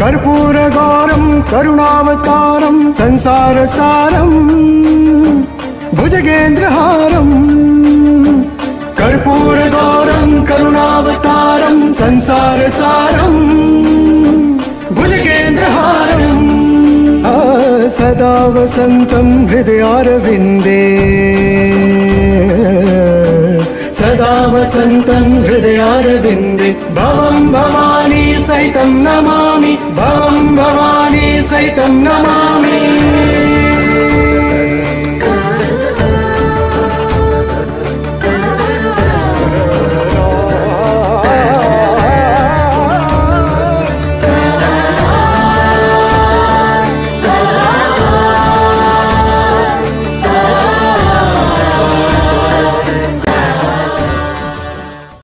கற்பூரகாரம் கருணாவதாரம் சம்சாரசாரம் புஜகேந்திரஹாரம் கற்பூரகாரம் கருணாவதாரம் சம்சாரசாரம் भुजगेन्द्रहारम् सदा वसन्तं हृदयारविन्दे சதா வசந்தம் हृदयारविन्दे भवं भवानी सहितं नमामि 在等那妈咪。